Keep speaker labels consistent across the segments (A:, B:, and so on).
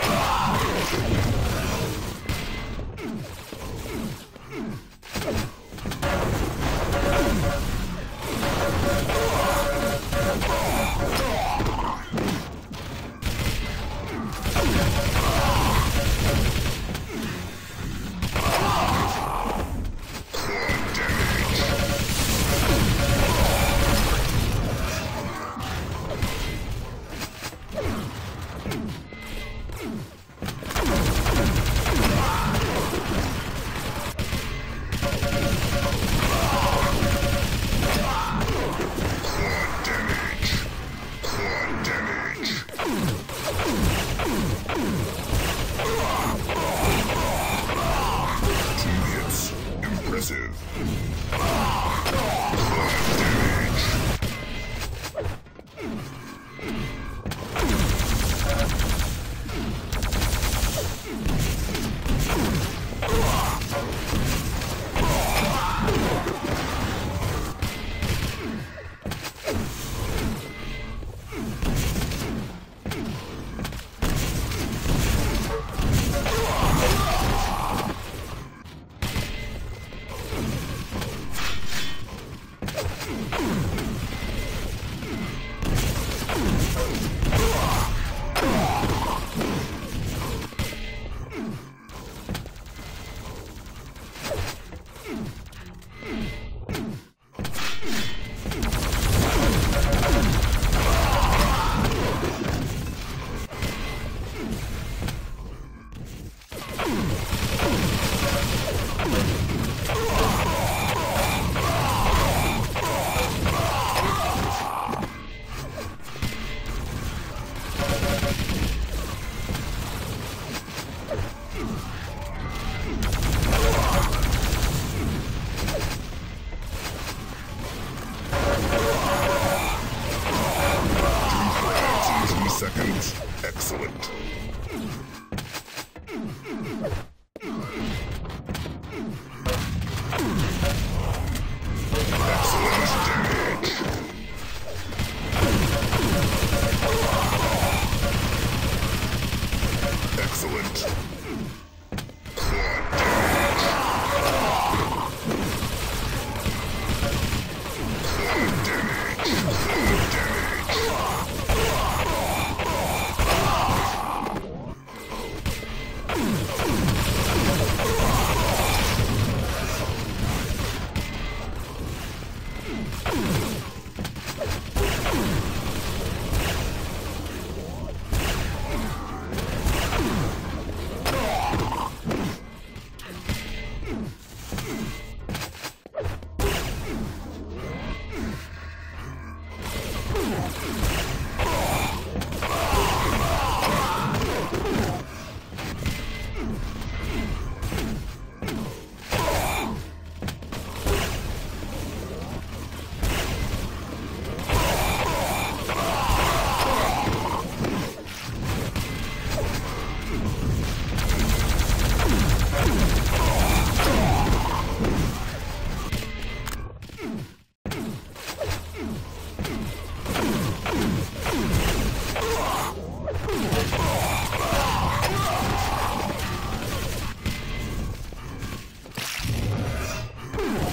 A: Ah! Massive.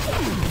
A: Come on.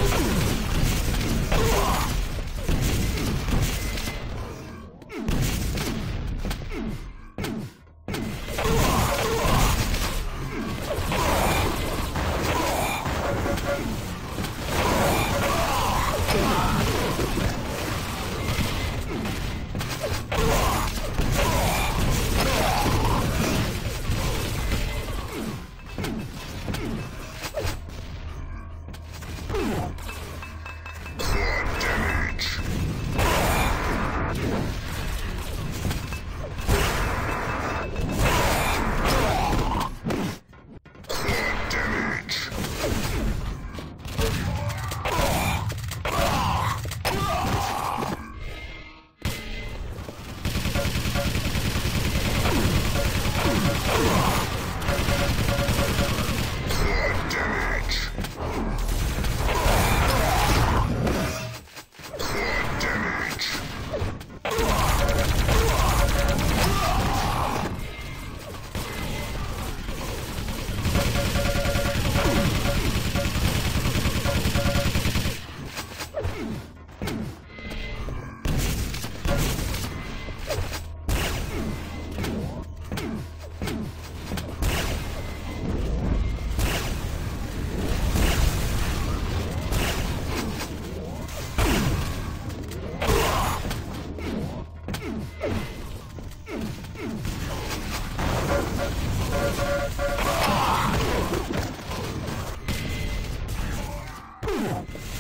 A: Oh.